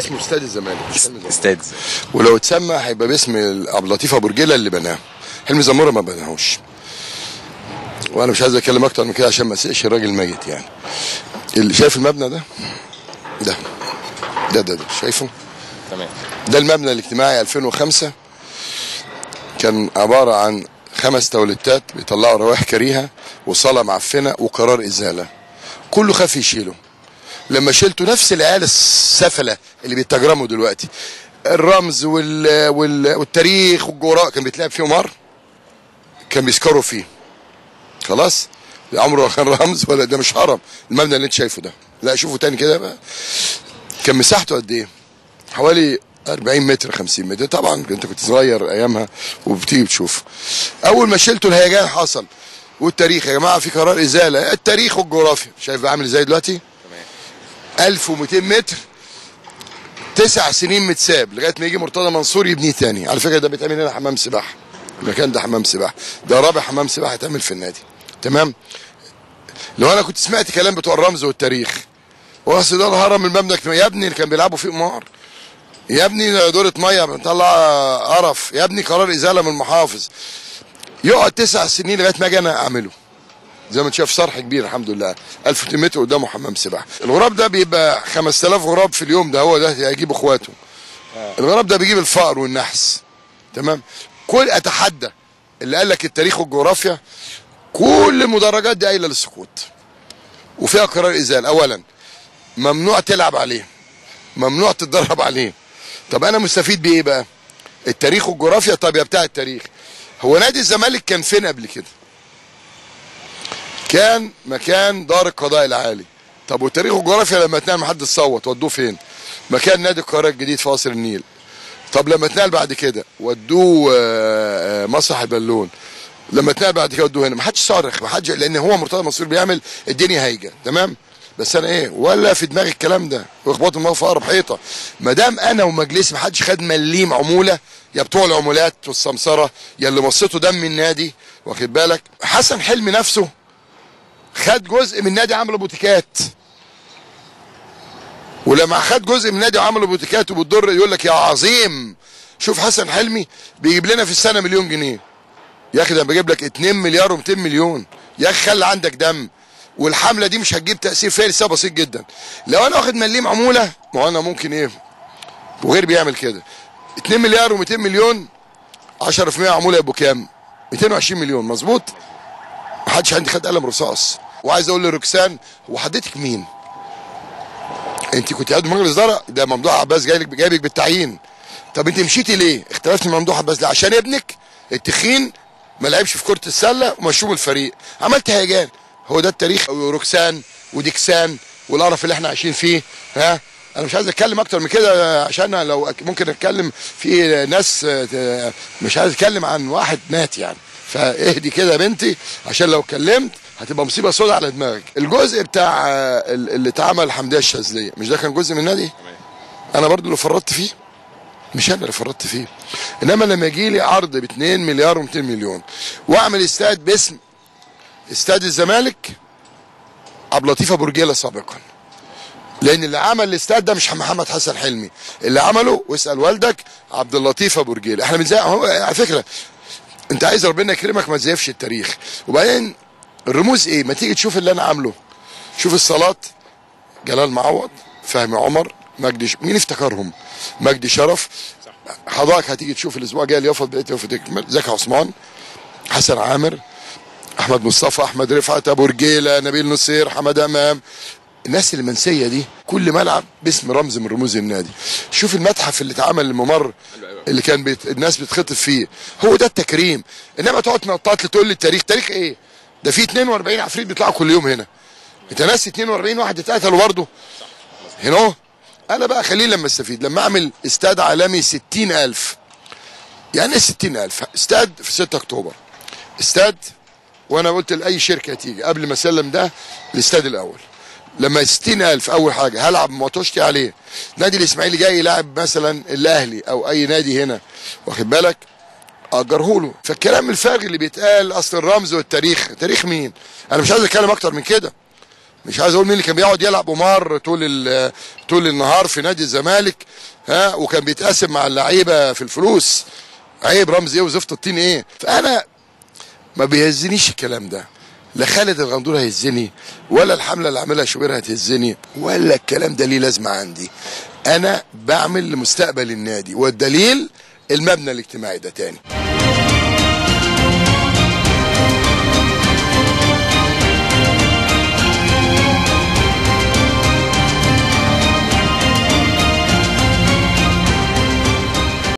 اسمه استاد الزمالك. استاد ولو اتسمى هيبقى باسم عبد اللطيف أبو رجيلة اللي بناه. حلمي زمورة ما بناهوش. وأنا مش عايز أتكلم أكتر من كده عشان ما اسقش الراجل ميت يعني. اللي شايف المبنى ده؟ ده. ده ده, ده. شايفه؟ تمام. ده المبنى الاجتماعي 2005 كان عبارة عن خمس توليتات بيطلعوا روائح كريهة وصالة معفنة وقرار إزالة. كله خاف يشيله. لما شلته نفس العيال السفلة اللي بيتجرموا دلوقتي. الرمز وال... وال... والتاريخ والجغرافيا كان بيتلعب فيه مر كان بيسكروا فيه. خلاص؟ عمره كان رمز ولا ده مش هرم المبنى اللي انت شايفه ده. لا شوفه تاني كده بقى. كان مساحته قد إيه؟ حوالي 40 متر 50 متر. طبعا انت كنت صغير أيامها وبتيجي بتشوف أول ما شلته الهيجان حصل. والتاريخ يا جماعة في قرار إزالة. التاريخ والجغرافيا. شايف عامل إزاي دلوقتي؟ 1200 متر. تسع سنين متساب لغاية ما يجي مرتضى منصور يبنيه تاني. على فكرة ده بيتعمل هنا حمام سباحة. المكان ده حمام سباحة. ده رابع حمام سباحة يتعمل في النادي. تمام؟ لو أنا كنت سمعت كلام بتوع الرمز والتاريخ واصل ده الهرم المبنى يا ابني اللي كان بيلعبوا فيه قمار. يا ابني دورة مية بنطلع قرف. يا ابني قرار إزالة من المحافظ. يقعد تسع سنين لغاية ما أجي أنا أعمله. زي ما انت شايف صرح كبير الحمد لله. 1000 متر قدامه حمام سباحه الغراب ده بيبقى 5000 غراب في اليوم ده هو ده هيجيب اخواته. الغراب ده بيجيب الفقر والنحس. تمام؟ كل أتحدى اللي قال لك التاريخ والجغرافيا كل المدرجات دي قايلة للسقوط. وفيها قرار ازاله اولا ممنوع تلعب عليه. ممنوع تتدرب عليه. طب أنا مستفيد بإيه بقى؟ التاريخ والجغرافيا؟ طب يا بتاع التاريخ. هو نادي الزمالك كان فين قبل كده؟ كان مكان دار القضاء العالي. طب والتاريخ والجغرافيا لما اتنقل محدش صوت ودوه فين؟ مكان نادي القاهره الجديد في قصر النيل. طب لما اتنقل بعد كده ودوه آه، آه، مسرح البالون. لما اتنقل بعد كده ودوه هنا. ما حدش صارخ ما حدش لأن هو مرتضى منصور بيعمل الدنيا هايجة. تمام؟ بس أنا إيه ولا في دماغي الكلام ده. واخبط دماغي في أقرب حيطة. ما دام أنا ومجلسي ما حدش خد مليم عمولة يا بتوع العمولات والسمسرة يا اللي مصيتوا دم النادي واخد بالك؟ حسن حلمي نفسه خد جزء من نادي عملوا بوتيكات. ولما خد جزء من نادي وعملوا بوتيكات وبتضر يقول لك يا عظيم شوف حسن حلمي بيجيب لنا في السنة مليون جنيه. يا أخي ده بجيب لك 2 مليار و200 مليون. يا أخي خلي عندك دم. والحملة دي مش هتجيب تأثير فيها لسبب بسيط جدا. لو أنا واخد مليم عمولة ما أنا ممكن إيه؟ وغير بيعمل كده. 2 مليار و200 مليون 10% عمولة يبقوا كام؟ 220 مليون. مظبوط؟ حدش عندي خد قلم رصاص. وعايز أقول لروكسان هو حضرتك مين؟ أنت كنت قاعد مجلس إدارة؟ ده ممدوح عباس جاي لك جايبك بالتعيين. طب أنت مشيتي ليه؟ اختلفت مع ممدوح عباس ليه؟ عشان ابنك التخين ما لعبش في كرة السلة ومشوه من الفريق. عملت هيجان. هو ده التاريخ. وروكسان وديكسان والقرف اللي إحنا عايشين فيه ها؟ أنا مش عايز أتكلم أكتر من كده عشان لو ممكن أتكلم في ناس آه، مش عايز أتكلم عن واحد مات يعني. فاهدي كده يا بنتي عشان لو اتكلمت هتبقى مصيبة سوداء على دماغك. الجزء بتاع اللي اتعمل حمدية الشاذلية مش ده كان جزء من النادي؟ أنا برضو اللي فرطت فيه. مش أنا اللي فرطت فيه. إنما لما يجي لي عرض ب 2 مليار و200 مليون وأعمل استاد باسم استاد الزمالك عبد اللطيف ابو رجيله سابقا. لأن اللي عمل الاستاد ده مش محمد حسن حلمي. اللي عمله واسأل والدك عبد اللطيف ابو رجيله إحنا بنزي هو على فكرة انت عايز ربنا يكرمك ما تزيفش التاريخ. وبعدين الرموز إيه؟ ما تيجي تشوف اللي أنا عامله. شوف الصلاة. جلال معوض فهمي عمر مجدي ش... مين افتكرهم؟ مجدي شرف. حضرتك هتيجي تشوف الأسبوع الجاي اليافط بقيت يافط تكمل زكي عثمان حسن عامر أحمد مصطفى أحمد رفعت أبو رجيلة نبيل نصير حمد أمام. الناس المنسية دي كل ملعب باسم رمز من رموز النادي. شوف المتحف اللي اتعمل الممر اللي كان بيت... الناس بتخطف فيه. هو ده التكريم. إنما تقعد تنطط تقول لي التاريخ تاريخ إيه؟ ده في 42 عفريت بيطلعوا كل يوم هنا. أنت ناس 42 واحد اتقتلوا برضه. هنا أنا بقى خليني لما أستفيد لما أعمل استاد عالمي 60000 يعني إيه 60000 استاد في 6 أكتوبر. استاد وأنا قلت لأي شركة تيجي قبل ما أسلم ده الاستاد الأول. لما 60000 أول حاجة هلعب موتوشتي عليه. نادي الإسماعيلي جاي يلعب مثلا الأهلي أو أي نادي هنا. واخد بالك؟ اجره له فالكلام الفارغ اللي بيتقال أصل الرمز والتاريخ تاريخ مين؟ أنا مش عايز أتكلم أكتر من كده. مش عايز أقول مين اللي كان بيقعد يلعب قمار طول طول النهار في نادي الزمالك ها وكان بيتقاسم مع اللعيبة في الفلوس. عيب رمزي إيه وزفت الطين إيه؟ فأنا ما بيهزنيش الكلام ده. لا خالد الغندور هيهزني ولا الحملة اللي عاملها شوبير هتهزني ولا الكلام ده ليه لازمة عندي. أنا بعمل لمستقبل النادي والدليل المبنى الاجتماعي ده تاني.